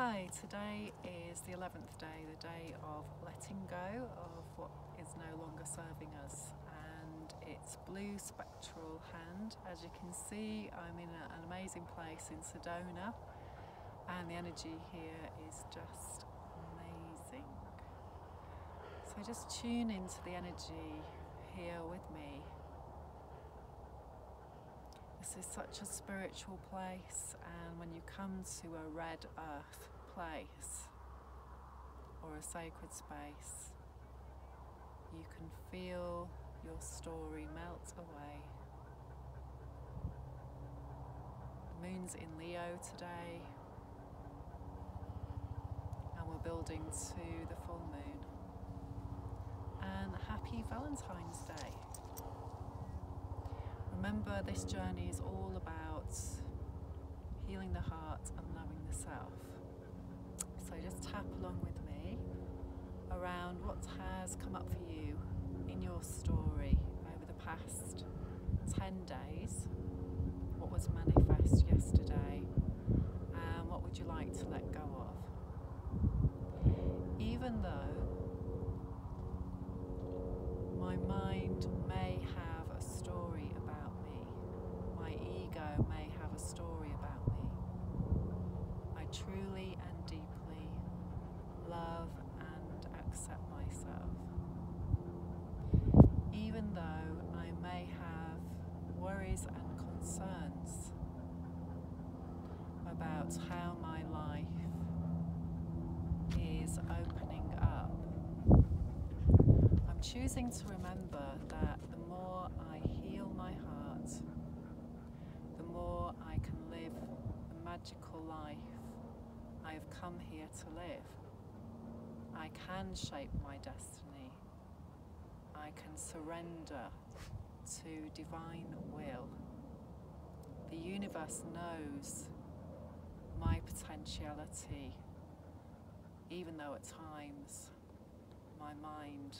Hi, today is the 11th day, the day of letting go of what is no longer serving us. And it's Blue Spectral Hand. As you can see, I'm in a, an amazing place in Sedona, and the energy here is just amazing. So just tune into the energy here with me. This is such a spiritual place, and when you come to a red earth place or a sacred space, you can feel your story melt away. The moon's in Leo today, and we're building to the full moon. And happy Valentine's Day. Remember, this journey is all about healing the heart and loving the self. So just tap along with me around what has come up for you in your story over the past 10 days. What was manifest yesterday, and what would you like to let go of? Even though my mind may have a story about me, my may have a story about me, I truly and deeply love and accept myself. Even though I may have worries and concerns about how my life is opening up, I'm choosing to remember that the more I heal my heart, I can live the magical life I have come here to live. I can shape my destiny. I can surrender to divine will. The universe knows my potentiality, even though at times my mind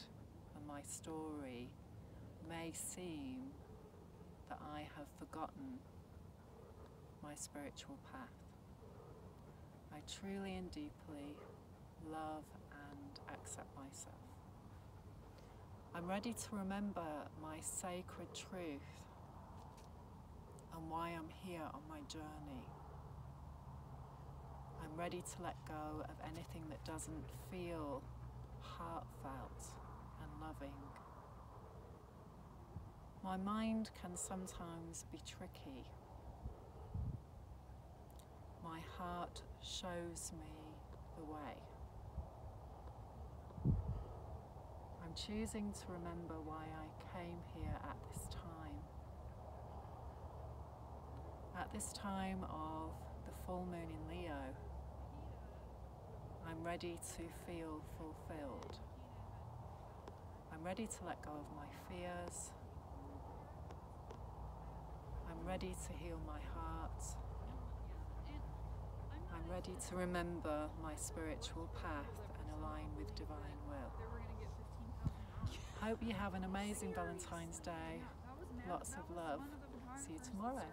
and my story may seem that I have forgotten my spiritual path. I truly and deeply love and accept myself. I'm ready to remember my sacred truth and why I'm here on my journey. I'm ready to let go of anything that doesn't feel heartfelt and loving. My mind can sometimes be tricky. My heart shows me the way. I'm choosing to remember why I came here at this time. At this time of the full moon in Leo, I'm ready to feel fulfilled. I'm ready to let go of my fears. I'm ready to heal my heart. Ready to remember my spiritual path and align with divine will. Hope you have an amazing Valentine's Day. Lots of love. See you tomorrow.